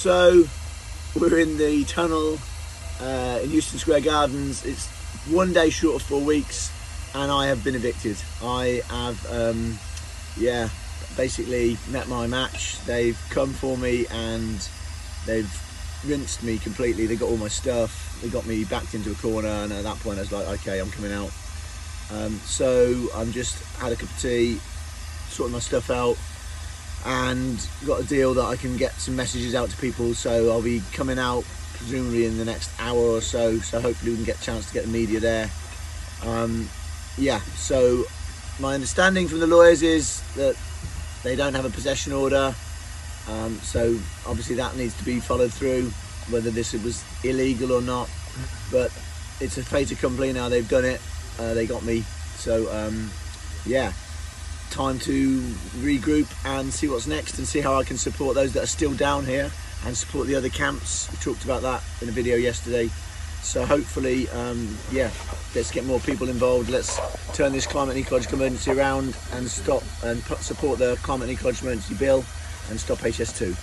So we're in the tunnel uh, in Euston Square Gardens. It's one day short of four weeks, and I have been evicted. I have, um, yeah, basically met my match. They've come for me and they've rinsed me completely. They got all my stuff. They got me backed into a corner, and at that point, I was like, okay, I'm coming out. Um, so I'm just had a cup of tea, sorting my stuff out, and got a deal that I can get some messages out to people. So I'll be coming out presumably in the next hour or so. So hopefully we can get a chance to get the media there. Um, yeah. So my understanding from the lawyers is that they don't have a possession order. Um, so obviously that needs to be followed through, whether this was illegal or not. But it's a fait accompli now. They've done it. Uh, they got me. So um, yeah, time to regroup and see what's next and see how I can support those that are still down here and support the other camps. We talked about that in a video yesterday. So hopefully, um, yeah, let's get more people involved. Let's turn this climate and ecological emergency around and stop and support the climate and ecological emergency bill and stop HS2.